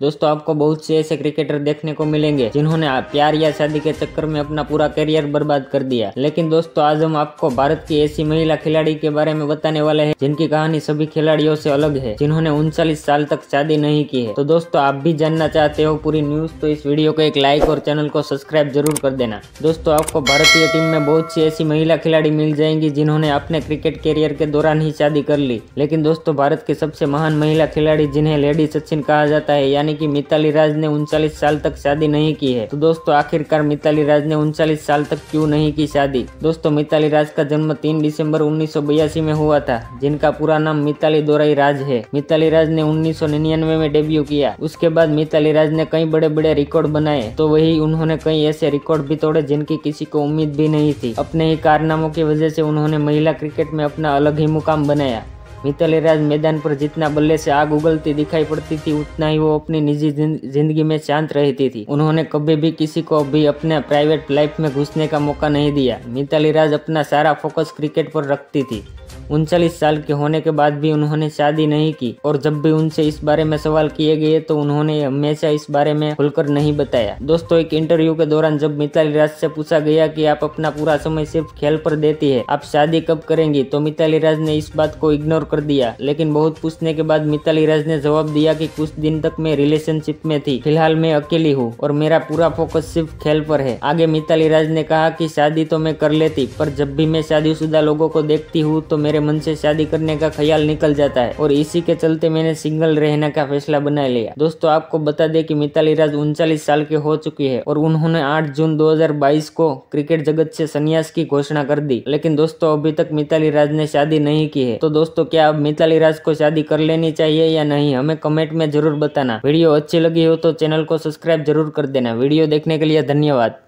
दोस्तों, आपको बहुत से ऐसे क्रिकेटर देखने को मिलेंगे जिन्होंने प्यार या शादी के चक्कर में अपना पूरा करियर बर्बाद कर दिया। लेकिन दोस्तों, आज हम आपको भारत की ऐसी महिला खिलाड़ी के बारे में बताने वाले हैं, जिनकी कहानी सभी खिलाड़ियों से अलग है, जिन्होंने उनचालीस साल तक शादी नहीं की है। तो दोस्तों, आप भी जानना चाहते हो पूरी न्यूज़ तो इस वीडियो को एक लाइक और चैनल को सब्सक्राइब ज़रूर कर देना। दोस्तों, आपको भारतीय टीम में बहुत सी ऐसी महिला खिलाड़ी मिल जाएँगी जिन्होंने अपने क्रिकेट करियर के दौरान ही शादी कर ली। लेकिन दोस्तों, भारत के सबसे महान महिला खिलाड़ी जिन्हें लेडी सचिन कहा जाता है, यानी कि मिताली राज ने उनचालीस साल तक शादी नहीं की है। तो दोस्तों, आखिरकार मिताली राज ने उनचालीस साल तक क्यों नहीं की शादी? दोस्तों, मिताली राज का जन्म तीन दिसंबर उन्नीस सौ बयासी में हुआ था, जिनका पूरा नाम मिताली दोराई राज है। मिताली राज ने उन्नीस सौ निन्यानवे में डेब्यू किया। उसके बाद मिताली राज ने कई बड़े बड़े रिकॉर्ड बनाए तो वही उन्होंने कई ऐसे रिकॉर्ड भी तोड़े, जिनकी किसी को उम्मीद भी नहीं थी। अपने ही कारनामों की वजह से उन्होंने महिला क्रिकेट में अपना अलग ही मुकाम बनाया। मिताली राज मैदान पर जितना बल्ले से आग उगलती दिखाई पड़ती थी उतना ही वो अपनी निजी ज़िंदगी में शांत रहती थी उन्होंने कभी भी किसी को भी अपने प्राइवेट लाइफ में घुसने का मौका नहीं दिया मिताली राज अपना सारा फोकस क्रिकेट पर रखती थी उनचालीस साल के होने के बाद भी उन्होंने शादी नहीं की। और जब भी उनसे इस बारे में सवाल किए गए तो उन्होंने हमेशा इस बारे में खुलकर नहीं बताया। दोस्तों, एक इंटरव्यू के दौरान जब मिताली राज से पूछा गया कि आप अपना पूरा समय सिर्फ़ खेल पर देती है, आप शादी कब करेंगी तो मिताली राज ने इस बात को इग्नोर कर दिया। लेकिन बहुत पूछने के बाद मिताली राज ने जवाब दिया कि कुछ दिन तक मैं रिलेशनशिप में थी, फ़िलहाल मैं अकेली हूँ और मेरा पूरा फोकस सिर्फ़ खेल पर है। आगे मिताली राज ने कहा की शादी तो मैं कर लेती, पर जब भी मैं शादीशुदा लोगों को देखती हूँ तो मेरे मन से शादी करने का ख्याल निकल जाता है और इसी के चलते मैंने सिंगल रहने का फैसला बना लिया। दोस्तों, आपको बता दें कि मिताली राज उनचालीस साल की हो चुकी है और उन्होंने 8 जून 2022 को क्रिकेट जगत से संन्यास की घोषणा कर दी। लेकिन दोस्तों, अभी तक मिताली राज ने शादी नहीं की है। तो दोस्तों, क्या अब मिताली राज को शादी कर लेनी चाहिए या नहीं, हमें कमेंट में ज़रूर बताना। वीडियो अच्छी लगी हो तो चैनल को सब्सक्राइब ज़रूर कर देना। वीडियो देखने के लिए धन्यवाद।